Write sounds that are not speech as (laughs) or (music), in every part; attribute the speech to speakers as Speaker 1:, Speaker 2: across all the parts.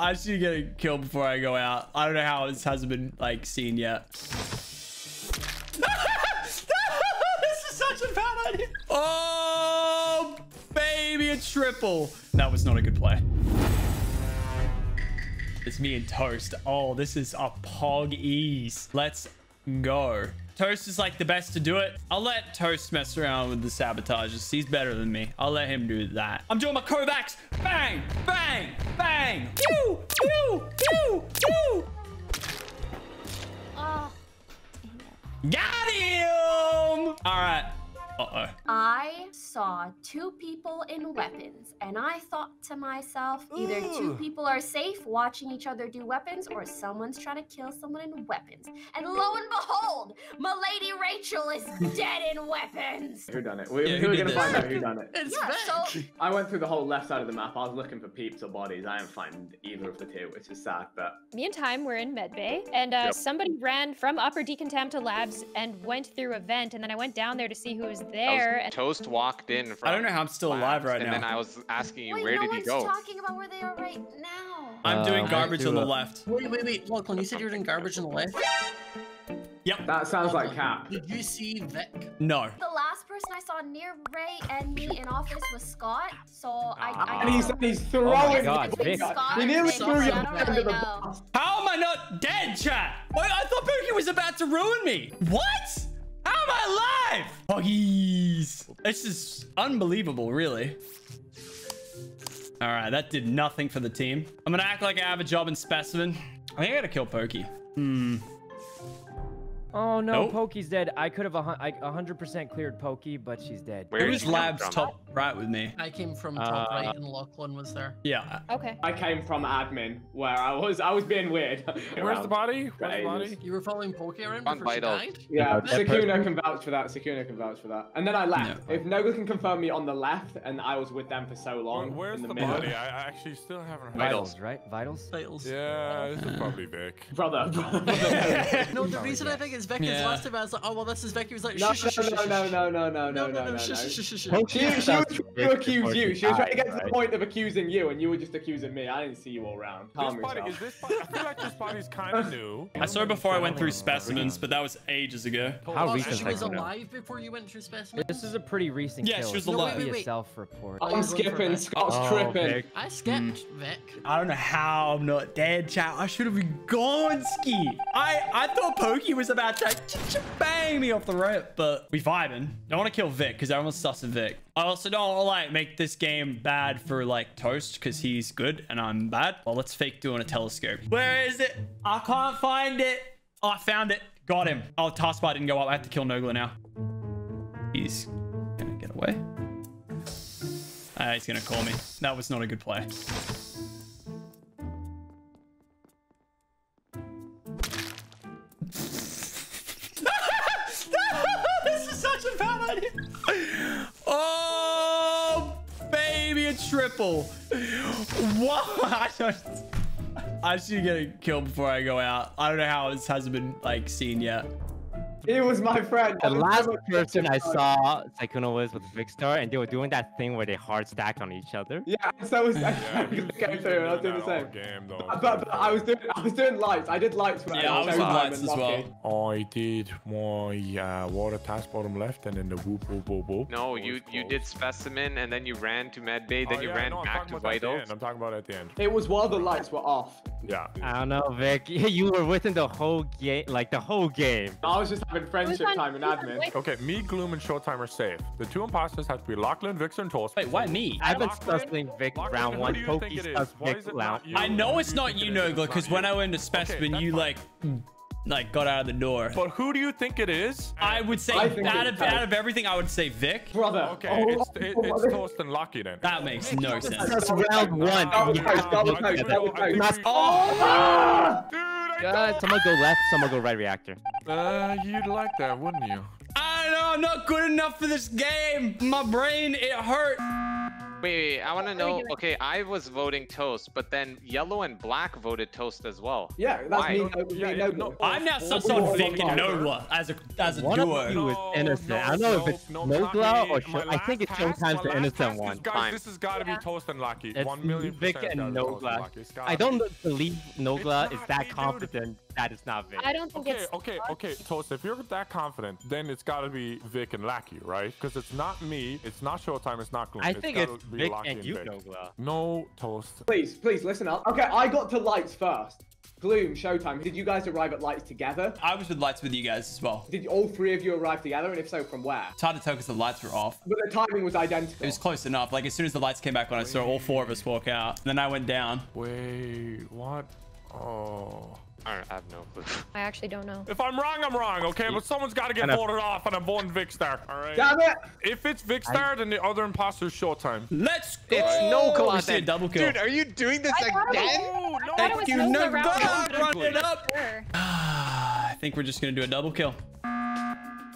Speaker 1: I should get killed before I go out. I don't know how this hasn't been like seen yet. (laughs) this is such a bad idea. Oh, baby, a triple. That was not a good play. It's me and Toast. Oh, this is a pog ease. Let's go. Toast is like the best to do it. I'll let Toast mess around with the sabotages. He's better than me. I'll let him do that. I'm doing my Kovacs. Bang, bang, bang. Pew, pew,
Speaker 2: saw two people in weapons, and I thought to myself, either two people are safe watching each other do weapons, or someone's trying to kill someone in weapons. And lo and behold, my lady Rachel is dead in weapons.
Speaker 3: Who done it? We,
Speaker 1: Yeah,
Speaker 3: we
Speaker 1: who
Speaker 3: were
Speaker 1: did
Speaker 3: gonna find out who done it. (laughs)
Speaker 4: It's
Speaker 2: Yeah,
Speaker 4: Vec.
Speaker 2: so
Speaker 3: I went through the whole left side of the map. I was looking for peeps or bodies. I didn't find either of the two, which is sad. But
Speaker 5: Me and Time were in Medbay, and uh,
Speaker 3: Yep.
Speaker 5: somebody ran from Upper Decontam to Labs and went through a vent, and then I went down there to see who was there. And
Speaker 6: Toast walked in. From
Speaker 1: I don't know how I'm still alive
Speaker 6: labs,
Speaker 1: right
Speaker 6: and
Speaker 1: now.
Speaker 6: then I was asking you,
Speaker 2: wait,
Speaker 6: where
Speaker 2: no
Speaker 6: did he
Speaker 2: one's
Speaker 6: go?
Speaker 2: talking about where they are right now.
Speaker 1: I'm
Speaker 7: Uh,
Speaker 1: doing garbage
Speaker 7: do
Speaker 1: on the left.
Speaker 4: Wait, wait, wait. Lachlan, you said you were doing garbage on the left.
Speaker 1: Yep.
Speaker 3: that sounds like
Speaker 4: Lachlan,
Speaker 3: Cap.
Speaker 4: Did you see Vic?
Speaker 1: No.
Speaker 2: The last person I saw near Ray and me in office was Scott, so I. I
Speaker 3: And he's,
Speaker 2: don't-
Speaker 3: he's throwing.
Speaker 7: God, Vic.
Speaker 2: Scott
Speaker 3: We
Speaker 2: and
Speaker 3: nearly threw
Speaker 2: I
Speaker 3: you
Speaker 2: don't
Speaker 3: under
Speaker 2: really
Speaker 3: the
Speaker 2: know.
Speaker 1: How am I not dead, chat? Wait, I thought Pokey was about to ruin me. What? I alive? Poggies. This is unbelievable, really. All right, that did nothing for the team. I'm gonna act like I have a job in specimen. I think I gotta kill Pokey. Hmm.
Speaker 7: Oh no,
Speaker 1: Nope.
Speaker 7: Pokey's dead. I could have a 100% cleared Pokey, but she's dead.
Speaker 6: Where
Speaker 1: It
Speaker 6: did
Speaker 1: was labs
Speaker 6: from?
Speaker 1: top right with me.
Speaker 4: I came from top
Speaker 7: Uh,
Speaker 4: right and Lachlan was there.
Speaker 1: Yeah.
Speaker 5: okay.
Speaker 3: I came from admin where I was. I was being weird. (laughs)
Speaker 8: Where's the body? Where's the body?
Speaker 4: You were following Pokey around before she died?
Speaker 3: Yeah,
Speaker 7: that Sykkuno
Speaker 3: can vouch for that. Sykkuno can vouch for that. And then I left.
Speaker 1: Yeah.
Speaker 3: If Nogla can confirm me on the left, and I was with them for so
Speaker 8: Where-
Speaker 3: long.
Speaker 8: Where's
Speaker 3: in
Speaker 8: the,
Speaker 3: the, middle.
Speaker 8: body? I I actually still haven't heard.
Speaker 6: Vitals.
Speaker 7: Vitals, right? Vitals.
Speaker 4: Vitals.
Speaker 8: Yeah, this is probably Vic.
Speaker 3: Brother. brother. (laughs)
Speaker 4: No, the reason I think (laughs) it's Vic is
Speaker 1: Yeah.
Speaker 4: last time I was like, oh well, this is Vic. He was like,
Speaker 3: no,
Speaker 4: shh, shh, shh,
Speaker 3: no,
Speaker 4: shh,
Speaker 3: no, no, no, no, no,
Speaker 4: no,
Speaker 3: no, no, no, no.
Speaker 4: shh, shh, shh, shh.
Speaker 3: She, she was trying to accuse you. She was trying to get to the point of accusing you, and you were just accusing me. I didn't see you all round.
Speaker 8: This
Speaker 3: Calm
Speaker 8: body
Speaker 3: yourself.
Speaker 8: is this body. I feel like this body's kind of (laughs) new.
Speaker 1: I saw her before I went through specimens, but that was ages ago.
Speaker 7: How
Speaker 4: Oh,
Speaker 7: recent
Speaker 4: she
Speaker 7: I
Speaker 4: was
Speaker 7: don't
Speaker 4: alive before you went through specimens?
Speaker 7: This is a pretty recent
Speaker 1: Yeah,
Speaker 7: kill.
Speaker 1: she was alive.
Speaker 7: gonna
Speaker 4: Wait,
Speaker 7: a
Speaker 4: wait, wait.
Speaker 7: self-report.
Speaker 3: I'm
Speaker 4: you're going for
Speaker 3: skipping.
Speaker 4: Vic.
Speaker 3: Scott's
Speaker 7: Oh,
Speaker 3: tripping.
Speaker 7: Vic.
Speaker 4: I skipped hmm. Vic.
Speaker 1: I don't know how I'm not dead, chat. I should have been gone ski. I, I thought Pokey was about to ch- bang me off the rip, but we vibing. I want to kill Vic because everyone's sussing Vic. I also don't like make this game bad for like Toast because he's good and I'm bad. Well, let's fake doing a telescope. Where is it? I can't find it. Oh, I found it. Got him. Oh, taskbar didn't go up. I have to kill Nogla now. He's gonna get away. Ah, he's gonna call me. That was not a good play. Oh, baby, a triple. What? I I should get killed before I go out. I don't know how this hasn't been like seen yet.
Speaker 3: He was my friend.
Speaker 7: The (laughs) last person I saw (laughs) Sykkuno was with Vikkstar, and they were doing that thing where they hard stack on each other.
Speaker 3: Yeah, so was I.
Speaker 8: Yeah,
Speaker 3: came through I was doing the same.
Speaker 8: Game, though.
Speaker 3: But, but I was doing I was doing lights. I did lights for
Speaker 1: Yeah, I was
Speaker 3: Showtime
Speaker 1: on lights as well.
Speaker 8: I did my uh, water task bottom left and then the whoop whoop whoop whoop.
Speaker 6: No, you you did specimen and then you ran to med bay, then
Speaker 8: Oh,
Speaker 6: you
Speaker 8: yeah,
Speaker 6: ran
Speaker 8: no,
Speaker 6: back to
Speaker 8: vital. at the
Speaker 6: vitals.
Speaker 8: end. I'm talking about at the end.
Speaker 3: It was while the lights were off.
Speaker 8: Yeah.
Speaker 7: I don't know, Vic. (laughs) You were within the whole game, like the whole game.
Speaker 3: I was just having friendship
Speaker 5: on-
Speaker 3: time in admin.
Speaker 8: Okay, me, Gloom, and Showtime are safe. The two imposters have to be Lachlan, Vixer, and Toast.
Speaker 1: Wait, why me?
Speaker 7: I've been
Speaker 8: Lachlan?
Speaker 7: stussing Vic
Speaker 8: Lachlan,
Speaker 7: round one.
Speaker 8: do you
Speaker 7: Pokey
Speaker 8: think it
Speaker 7: stuss
Speaker 8: is? Why
Speaker 7: Vic round.
Speaker 1: I know it's not you,
Speaker 8: it is?
Speaker 1: Nogla, because when I went to specimen,
Speaker 8: that's
Speaker 1: you
Speaker 8: fine.
Speaker 1: like, like got out of the door.
Speaker 8: But who do you think it is?
Speaker 1: I would say
Speaker 3: I
Speaker 1: out of out of everything, I would say Vic.
Speaker 3: Brother.
Speaker 8: Okay,
Speaker 3: oh,
Speaker 8: it's it, it's
Speaker 3: brother.
Speaker 8: Lucky then.
Speaker 1: That makes no sense.
Speaker 7: That's round one.
Speaker 3: That was
Speaker 7: You
Speaker 3: that was
Speaker 7: look
Speaker 3: that was close.
Speaker 1: Oh,
Speaker 8: Dude, I
Speaker 7: God, someone go left, someone go right reactor.
Speaker 8: Uh, you'd like that, wouldn't you?
Speaker 1: I know I'm not good enough for this game. My brain, it hurt.
Speaker 6: Wait, I want to
Speaker 5: What are we
Speaker 6: know. Okay, I was voting toast, but then yellow and black voted toast as well.
Speaker 3: Yeah, that's
Speaker 6: Why?
Speaker 3: me. No,
Speaker 8: Yeah,
Speaker 3: me,
Speaker 8: yeah,
Speaker 3: no.
Speaker 8: no.
Speaker 1: I'm now sus on Vic
Speaker 8: oh,
Speaker 1: and
Speaker 8: oh.
Speaker 1: Nogla as a as a
Speaker 7: One of you is innocent.
Speaker 8: no,
Speaker 7: I don't know if it's
Speaker 8: no, no,
Speaker 7: Nogla or
Speaker 8: Lucky.
Speaker 7: Sho-
Speaker 8: My
Speaker 7: I think
Speaker 8: last
Speaker 7: it's
Speaker 8: pass-
Speaker 7: Showtime's the innocent one.
Speaker 8: Guys,
Speaker 6: Fine.
Speaker 8: this has got to be Toast and Lucky.
Speaker 7: It's
Speaker 8: One million
Speaker 7: Vic and
Speaker 8: gotta be Toast
Speaker 7: Nogla.
Speaker 8: Lucky. It's gotta
Speaker 7: I don't believe Nogla is that
Speaker 8: dude.
Speaker 7: Confident that it's not Vic.
Speaker 5: I don't think
Speaker 8: Okay,
Speaker 5: it's.
Speaker 8: okay, okay, Toast. If you're that confident, then it's got to be Vic and Lackey, right? Because it's not me, it's not Showtime, it's not Gloom.
Speaker 7: I think it's
Speaker 8: be
Speaker 7: Vic
Speaker 8: Lucky
Speaker 7: and you,
Speaker 8: Vic.
Speaker 7: Nogla.
Speaker 8: No, Toast.
Speaker 3: Please, please listen up. Okay, I got to lights first. Gloom, Showtime. Did you guys arrive at lights together?
Speaker 1: I was with lights with you guys as well.
Speaker 3: Did all three of you arrive together? And if so, from where?
Speaker 1: It's hard to tell because the lights were off.
Speaker 3: But the timing was identical.
Speaker 1: It was close enough. Like as soon as the lights came back on, I saw all four of us walk out. Then I went down.
Speaker 8: Wait, what? Oh.
Speaker 6: I I have no clue.
Speaker 5: I actually don't know.
Speaker 8: If I'm wrong, I'm wrong, okay? But someone's got to get voted off, and I'm voting Vikkstar, all right?
Speaker 3: Damn it!
Speaker 8: If it's Vikkstar, then the other imposter's Showtime.
Speaker 1: Let's go.
Speaker 6: It's no
Speaker 1: We see double kill.
Speaker 6: Dude, are you doing this
Speaker 5: I thought it was-
Speaker 6: again?
Speaker 8: No!
Speaker 5: I thought it was
Speaker 1: you,
Speaker 5: Nogla
Speaker 1: Nogla.
Speaker 5: round one, but I'm
Speaker 1: Run it up.
Speaker 5: sure.
Speaker 1: Ah, I think we're just gonna do a double kill.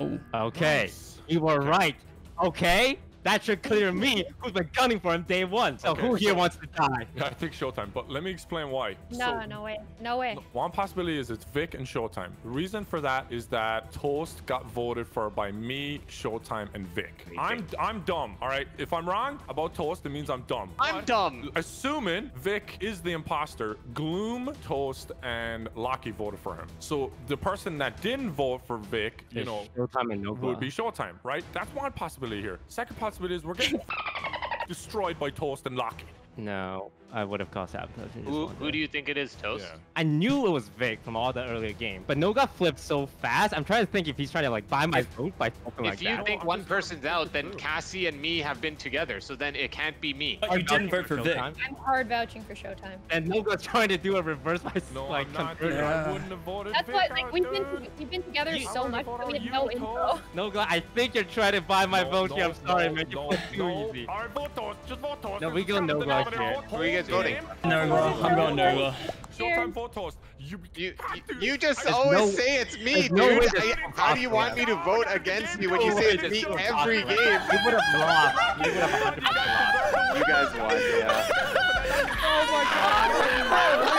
Speaker 1: Oh,
Speaker 7: Okay, you were right. Okay, that should clear me, who's been gunning for him day one. So
Speaker 8: Okay,
Speaker 7: who here
Speaker 8: so-
Speaker 7: wants to die?
Speaker 8: Yeah, I think Showtime, but let me explain why.
Speaker 5: No,
Speaker 8: So-
Speaker 5: no way. No way.
Speaker 8: One possibility is it's Vic and Showtime. The reason for that is that Toast got voted for by me, Showtime, and Vic. I'm I'm dumb, all right? If I'm wrong about Toast, it means I'm dumb.
Speaker 6: I'm dumb.
Speaker 8: Assuming Vic is the imposter, Gloom, Toast, and Locky voted for him. So the person that didn't vote for Vic, you
Speaker 7: It's
Speaker 8: know,
Speaker 7: Showtime and Nogla.
Speaker 8: would be Showtime, right? That's one possibility here. Second possibility is we're getting (laughs) destroyed by Toast and.
Speaker 7: No, I would have called sabotage.
Speaker 6: Who, who do you think it is, Toast?
Speaker 8: Yeah.
Speaker 7: I knew it was Vic from all the earlier games, but Nogla flipped so fast. I'm trying to think if he's trying to like buy my vote by something
Speaker 6: If
Speaker 7: like that.
Speaker 6: think
Speaker 8: I'm
Speaker 6: one person's out, then Cassie and me have been together, so then it can't be me.
Speaker 1: but you didn't vote for Vic.
Speaker 7: Showtime.
Speaker 5: I'm hard vouching for Showtime.
Speaker 7: And Nogla's trying to do a reverse by
Speaker 8: No,
Speaker 7: like
Speaker 8: I'm not.
Speaker 7: converting.
Speaker 8: I wouldn't have voted
Speaker 5: That's
Speaker 8: Vic
Speaker 5: why,
Speaker 8: out,
Speaker 5: like, we've been
Speaker 8: dude.
Speaker 5: we've been together
Speaker 8: You-
Speaker 5: so much
Speaker 8: would've
Speaker 5: that we have no info.
Speaker 7: Nogla, I think you're trying to buy my
Speaker 8: No,
Speaker 7: vote here. I'm sorry, man. You
Speaker 8: no,
Speaker 7: too easy.
Speaker 8: All right, vote Toast. Just vote Toast.
Speaker 7: No, we
Speaker 8: There's
Speaker 7: go
Speaker 8: a
Speaker 7: no
Speaker 8: captain out
Speaker 7: go
Speaker 8: there.
Speaker 7: here.
Speaker 6: Who are you guys
Speaker 8: Whole
Speaker 6: voting?
Speaker 8: game.
Speaker 1: I'm going Nogla.
Speaker 8: Showtime vote Toast. You,
Speaker 6: You, you just
Speaker 8: I-
Speaker 6: always
Speaker 7: no-
Speaker 6: say it's me,
Speaker 7: there's
Speaker 6: dude.
Speaker 7: no way this
Speaker 6: I- how do you want me to vote against you when you say it's me every game?
Speaker 7: You would have lost. You would have 100% lost.
Speaker 6: You guys won, yeah.
Speaker 3: Oh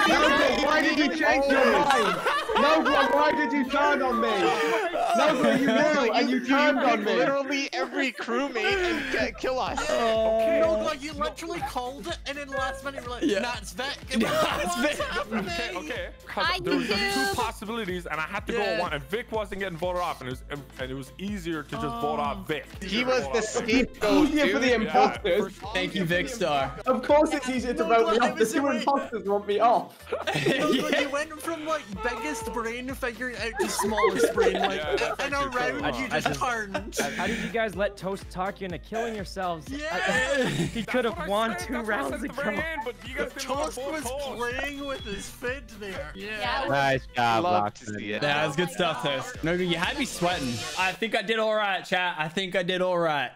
Speaker 3: God. why did you change your mind? (laughs) Nogla, why did you turn on me? Nogla, (laughs) you knew and you turned on me.
Speaker 6: Literally every crewmate and ki- kill us. Oh.
Speaker 8: Okay.
Speaker 4: No, like you literally called it, and then last minute you're like,
Speaker 1: Yeah.
Speaker 4: nah, it's Vic. (laughs) And we're
Speaker 1: Nah,
Speaker 4: like,
Speaker 1: it's Vic."
Speaker 4: happening?"
Speaker 8: Okay, okay. 'cause
Speaker 2: I
Speaker 8: there was just two possibilities, and I had to go
Speaker 4: Yeah.
Speaker 8: with one. And Vic wasn't getting voted off, and it was and it was easier to just vote off oh. Vic.
Speaker 6: He was the scapegoat, (laughs)
Speaker 3: Easier for the
Speaker 6: dude.
Speaker 3: imposters.
Speaker 1: Thank you, Vic Star.
Speaker 3: Of course it's easier to vote me off. The two imposters want me off.
Speaker 4: You went from like biggest brain figuring out to smallest brain, like
Speaker 8: Yeah, that's
Speaker 4: in a
Speaker 8: actually so
Speaker 4: you
Speaker 8: hard.
Speaker 4: just turned.
Speaker 9: How did you guys let Toast talk you into killing yourselves?
Speaker 4: Yeah. (laughs)
Speaker 9: he could have won two rounds
Speaker 8: ago.
Speaker 9: ago.
Speaker 8: But you guys want
Speaker 4: Toast
Speaker 8: to
Speaker 4: was
Speaker 8: Toast.
Speaker 4: playing with his feet there. Yeah.
Speaker 5: Yeah.
Speaker 7: Nice job,
Speaker 6: Love to
Speaker 7: Lachlan.
Speaker 6: see it.
Speaker 1: Yeah, good stuff, Toast. Nogla, you had me sweating. I think I did all right, chat. I think I did all right.